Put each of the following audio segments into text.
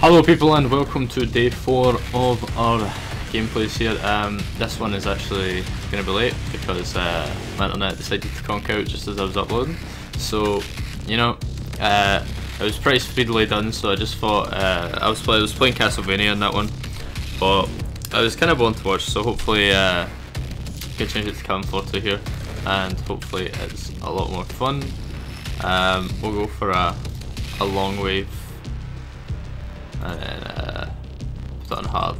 Hello people and welcome to day 4 of our gameplays here. Um, this one is actually going to be late because uh, my internet decided to conk out just as I was uploading. So, you know, uh, it was pretty speedily done so I just thought, uh, I, was play I was playing Castlevania in that one, but I was kind of bored to watch so hopefully uh, can change it to Calm 40 here and hopefully it's a lot more fun. Um, we'll go for a, a long wave and then uh, put on hard.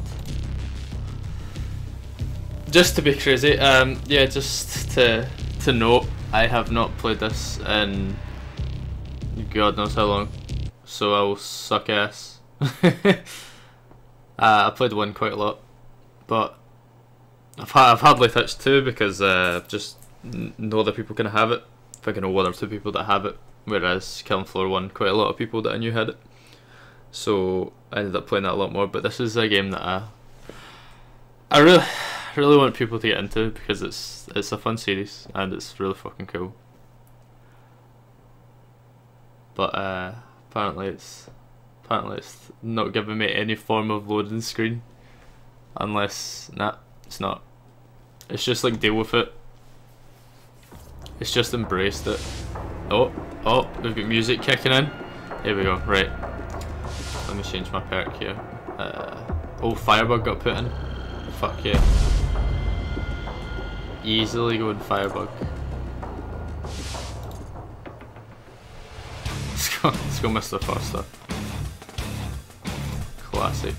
Just to be crazy, um, yeah, just to to note, I have not played this in God knows how long, so I will suck ass. uh, I played one quite a lot, but I've, I've hardly touched two because uh, just no other people can have it. I think I know one or two people that have it, whereas Killing Floor 1, quite a lot of people that I knew had it. So I ended up playing that a lot more. But this is a game that I I really really want people to get into because it's it's a fun series and it's really fucking cool. But uh, apparently it's apparently it's not giving me any form of loading screen unless nah it's not. It's just like deal with it. It's just embraced it. Oh, oh, we've got music kicking in. Here we go, right. Let me change my perk here. Uh, oh, Firebug got put in. Fuck yeah. Easily going Firebug. Let's go, let's go Mr. Foster. Classic.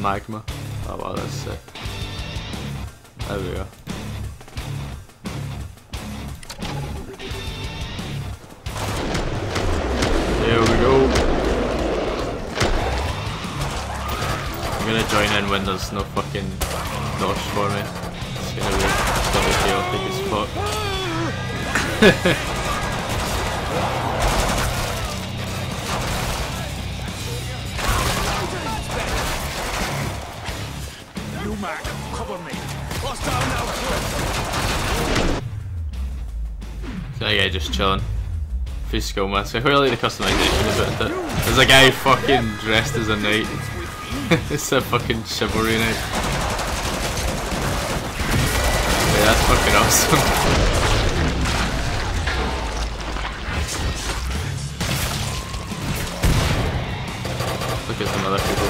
Magma. Oh wow, that's sick. There we go. Here we go. I'm gonna join in when there's no fucking dodge for me. It's gonna be, gonna be chaotic as fuck. Lumac, cover me. Hostile now. that guy just chilling. Skill mask. I quite like the customization about it. There's a guy fucking dressed as a knight. it's a fucking chivalry knight. Yeah, that's fucking awesome. Look at some other people.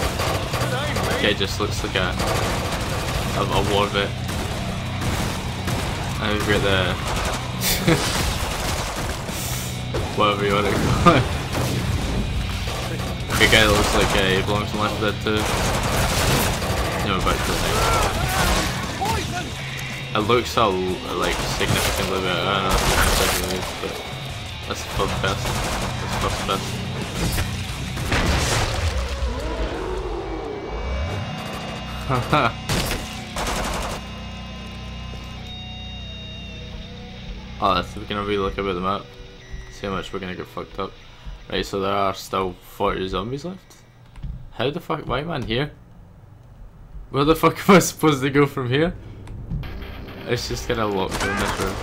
Guy just looks like a a, a war vet. And we've got the whatever you want to call it. The guy that looks like uh, he belongs to Left 4 Dead 2. No, back. It looks so like significantly better. I don't know if it's but that's the first best. That's the first best. Haha. oh, that's we're gonna relook about the map. See how much we're gonna get fucked up. Right, so there are still 40 zombies left. How the fuck? Why am I in here? Where the fuck am I supposed to go from here? It's just of locked in this room.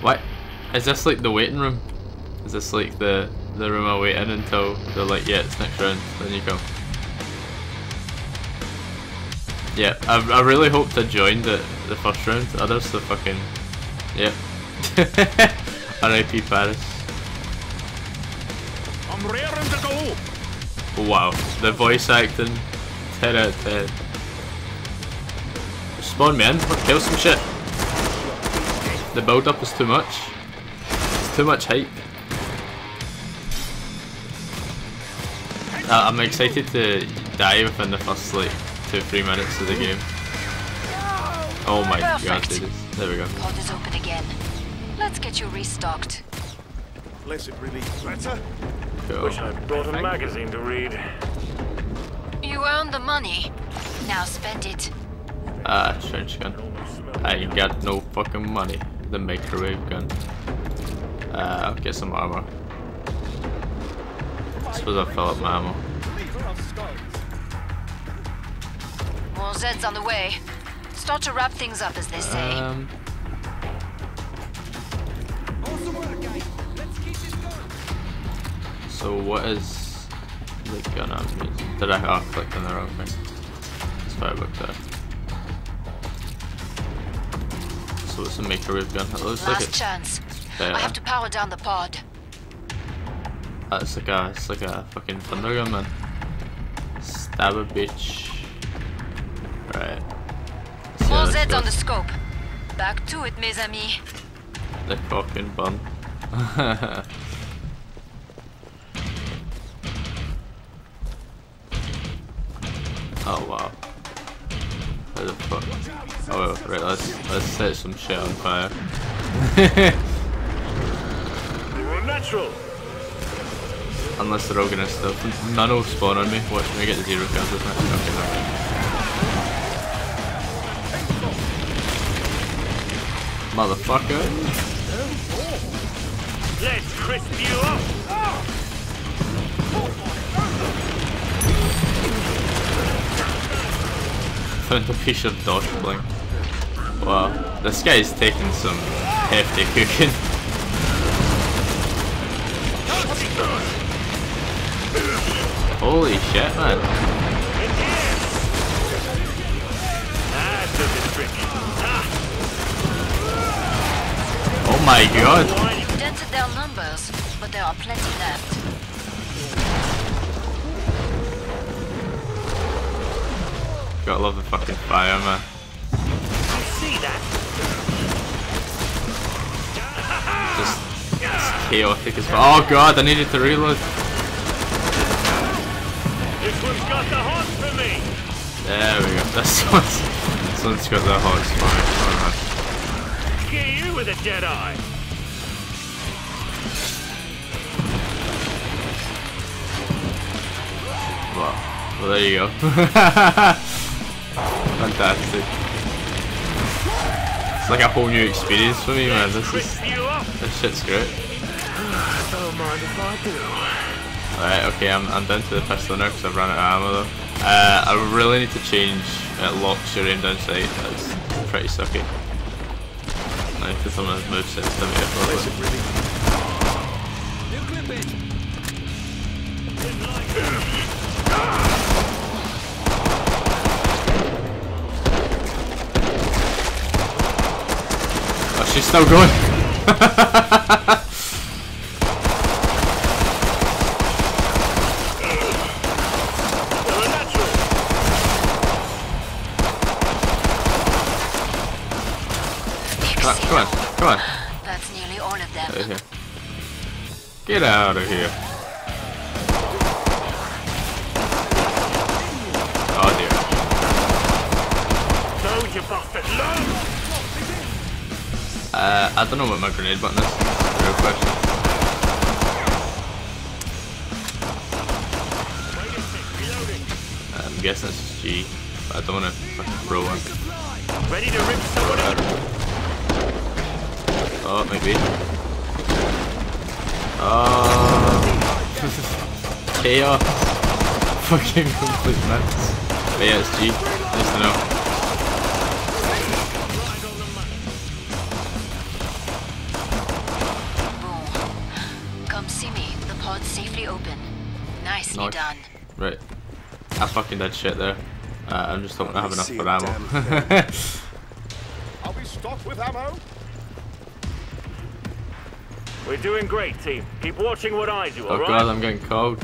What? Is this like the waiting room? Is this like the the room I wait in until they're like, yeah, it's next round, then you come. Yeah, I, I really hope to join the, the first round, others the fucking, yeah. R.I.P. Paris. I'm raring to go. Wow, the voice acting, 10 out of 10. Spawn me in, kill some shit. The build up is too much. It's too much hype. Uh, I'm excited to die within the first like 2-3 minutes of the game. Oh my god, Perfect. dude. There we go. Pod is open again. Let's get you restocked. Blessed relief. Better? Cool. Wish I brought a magazine to read. You earned the money. Now spend it. Ah, trench gun. I ain't got no fucking money. The microwave gun. Uh, I'll get some armor. I suppose I'll fill up my ammo. More Zeds on the way. Start to wrap things up, as they say. Um. So what is the gun I'm using? Did I half click on the wrong thing? That's why I looked at. So it's a microwave gun. It looks Last like it. chance. There. I have to power down the pod. That's like a, it's like a fucking thunder gun, man. Stab a bitch. Right. Z's on the scope. Back to it, mes amis. The fucking bun. oh wow. Where the fuck? Oh right, let's let's set some shit on fire. You're a natural. Unless they're all gonna stuff. None will spawn on me. Watch me get the zero kills, Motherfucker. Let's crisp you up. Found a piece of dodge blink. Wow, this guy's taking some hefty cooking. Holy shit, man. Oh my god. why? We've dented their numbers, but there are plenty left. Gotta love the fucking fire, man. I see that. Just it's chaotic as well. Oh god, I needed to reload. This one's got the hot for me. There we go. This one's, this one's got the hot spot. Oh, with a dead eye. man. Wow. Well, there you go. Fantastic. It's like a whole new experience for me, man. This is this shit's great. Don't mind if I do. Alright, okay, I'm, I'm down to the pistol now because I've run out of ammo though. Uh, I really need to change it locks your aim down sight. That's pretty sucky. I need to some of the movesets to make it probably. Oh, she's still going. Get out of here. Oh dear. No, you bastard. No. Uh, I don't know what my grenade button is. Real question. I'm guessing it's G, but I don't want to fucking throw one. Ready to rip somebody. Oh, maybe. Oh. Chaos. Fucking complete mess. But yeah, it's G. Nice to know. Boom. Come see me. The pod's safely open. Nicely Nice. done. Right. I fucking did shit there. Uh, I'm just hoping I have enough for ammo. Are we stocked with ammo? We're doing great, team. Keep watching what I do, oh alright? god, I'm getting cold.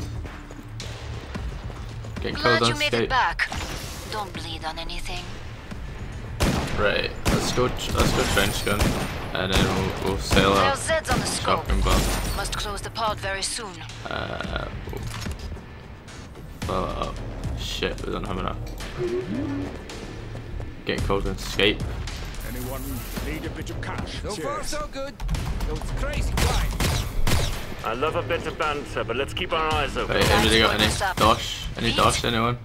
Getting cold Glad you on made Skype. it back. Don't bleed on anything. Right, let's go. Let's go trench gun, and then we'll, we'll sail There are out Zeds on the scope. shotgun bomb. Must close the pod very soon. Uh, we'll fill it up. Shit, we don't have enough. Getting cold on Skype. Anyone need a bit of cash? So far, Cheers. so good. Though it's crazy quiet. I love a bit of banter, but let's keep our eyes open. Right, anybody got any That's dosh? Any Pete? dosh? Anyone?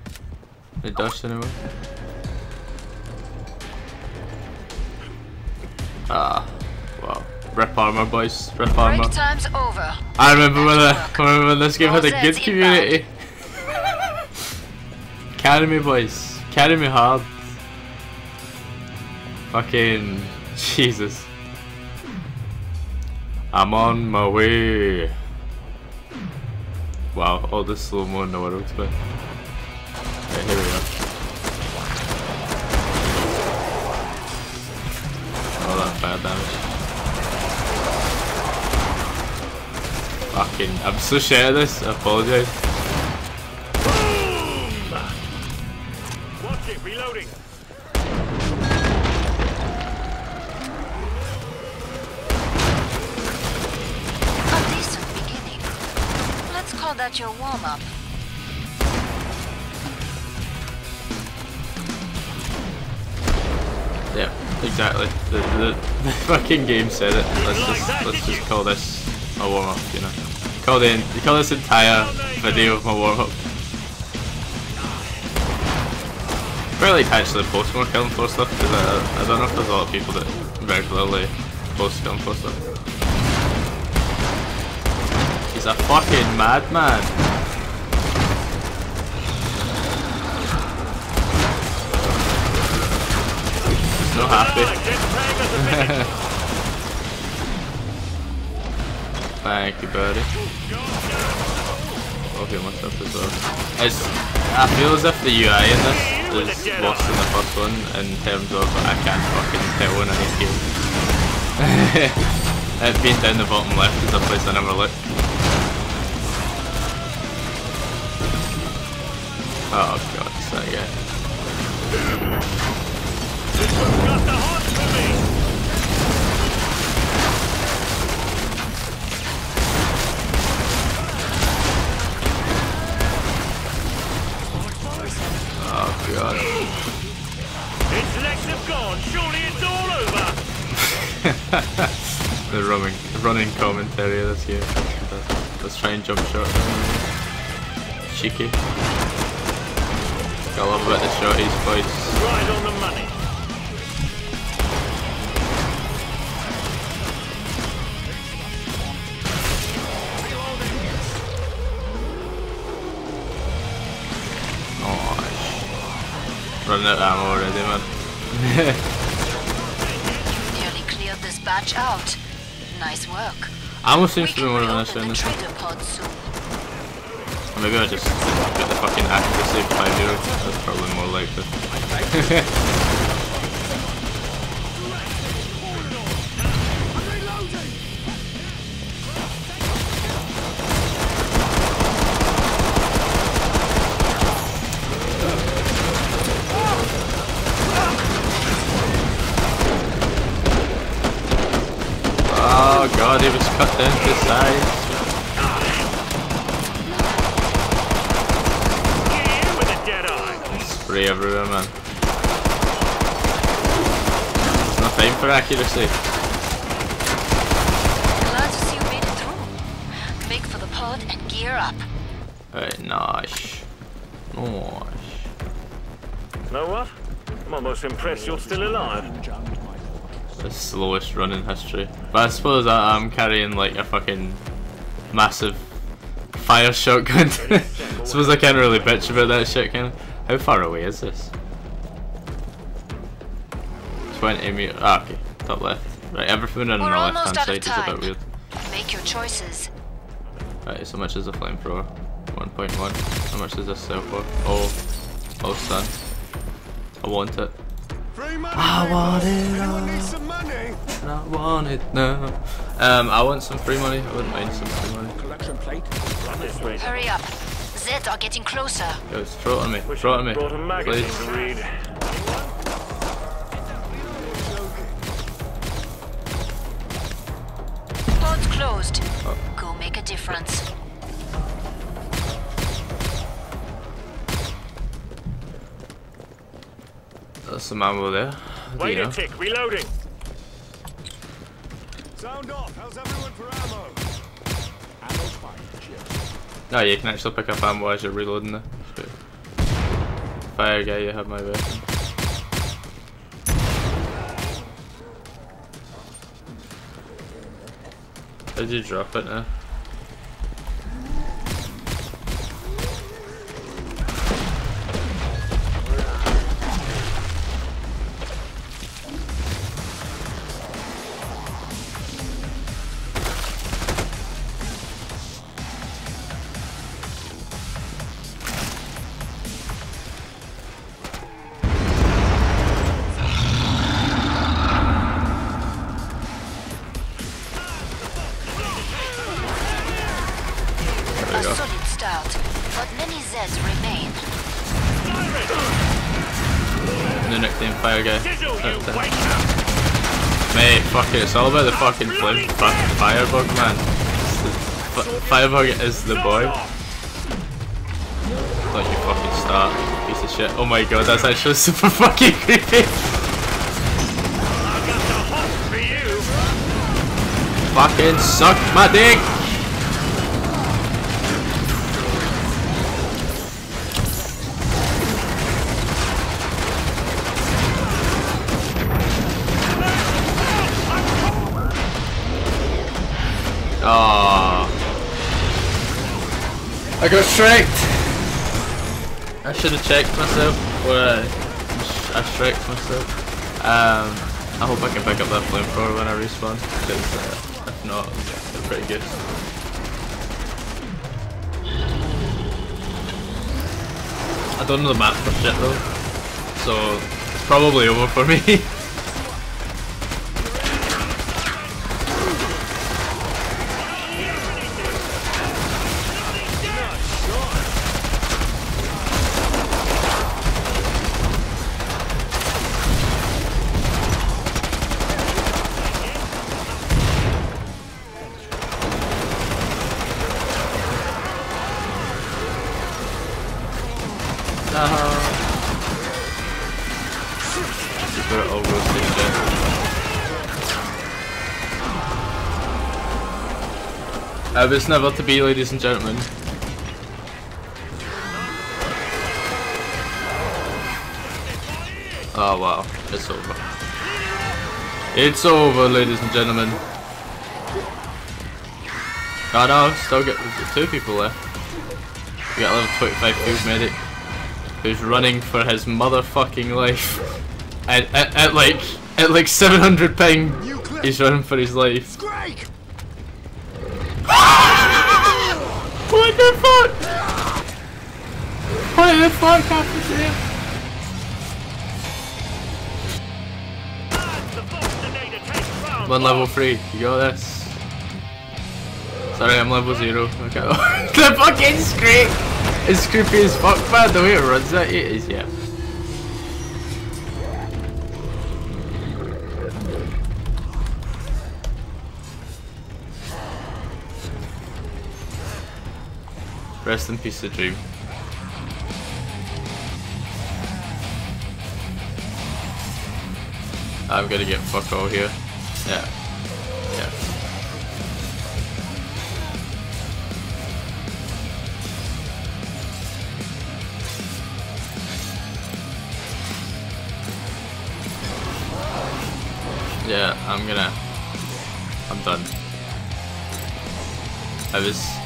Any dosh? Anyone? Ah, wow. Rip armor, boys. Rip armor. Break time's over. I remember when, Back the, I remember when this game had a All good community. Carry me, boys. Carry me hard. Fucking Jesus. I'm on my way. Wow, all this slow mo in the world, but right, here we are. All that fire damage. Fucking, I'm so shit at this. I apologize. Warm-up. Yeah, exactly. The, the, the fucking game said it. Let's just let's just call this a warm up. You know, call the call this entire video my warm up. Really actually post more Killing Floor stuff because I, I don't know if there's a lot of people that regularly post Killing Floor stuff. He's a fucking madman. Not happy. Thank you, buddy. Heal myself as well. It's, I feel as if the UI in this is worse than the first one in terms of I can't fucking tell when I need heal. it being down the bottom left is a place I never looked. Oh god, it's that guy. This one's got the heart for me. Oh god. Its legs have gone. Surely it's all over. the running, running commentary this game. Let's try and jump shot. Cheeky. I love about the shot he's voice. Right on the money. Oh, running out of ammo already, man. Nearly cleared this batch out. Nice work. ammo We to be can more of an issue in this one. Maybe I just get the fucking accuracy of 5 euro. That's probably more likely. oh god, he was cut down to size. Get in with a dead eye. Spray everywhere, man. There's no time for accuracy. Glad to see you made it through. Make for the pod and gear up. Alright, nice. Nice. Know what? I'm almost impressed you're still alive. The slowest run in history. But I suppose I, I'm carrying like a fucking massive fire shotgun. suppose I can't really bitch about that shit, can I? How far away is this? 20 meters. Ah, okay. Top left. Right, everything on the We're left hand out of side is a bit weird. Make your choices. Right, so much is a flamethrower? 1.1. How much is this sell for? Oh, oh son. I want it. Money, I people. want it Anyone all. need some money? I want it now. Um, I want some free money. I wouldn't mind some free money. Collection plate. Run this way. Hurry up. Zed are getting closer. Guys, throw it on me. Throw it on me. brought a magazine Please. to read. Pod's closed. Oh. Go make a difference. There's some ammo there. Wait a know? tick. Reloading. Sound off. How's everyone for ammo? Ammo's fine. Cheers. Oh, no, you can actually pick up ammo as you're reloading there. Fire guy, you have my weapon. Did you drop it now? Out, but many Zeds remain. The nickname Fire Guy. Sizzle, you That's it. waiter! Mate, fuck it, it's all about the ah, fucking flame, fucking firebug, man. It's the- F firebug is the boy. Don't you fucking start, piece of shit. Oh my god, that's actually super fucking creepy. I got the hot for you! fucking suck my dick. I got striked. I should have checked myself. Uh, I striked myself. Um, I hope I can pick up that flamethrower when I respawn. Because uh, if not, they're pretty good. I don't know the map for shit though. So it's probably over for me. Uh, it's never to be, ladies and gentlemen. Oh wow, it's over. It's over, ladies and gentlemen. Oh no, still get two people left. We got a level 25 field medic who's running for his motherfucking life. At, at, at like at like 700 ping, he's running for his life. What the fuck? What the fuck happened here? The Bostinator takes ground! I'm on level 3, you got this. Sorry, I'm level 0. Okay. the fucking scream is creepy as fuck, man. The way it runs at you is, yeah. Rest in peace, the dream. I'm gonna get fuck all here. Yeah. Yeah. Yeah, I'm gonna. I'm done. I was.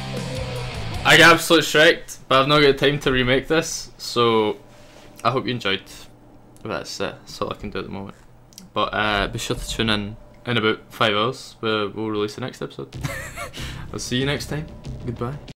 I got absolutely striked, but I've not got time to remake this, so I hope you enjoyed. That's, uh, that's all I can do at the moment. But uh, be sure to tune in in about five hours where we'll release the next episode. I'll see you next time. Goodbye.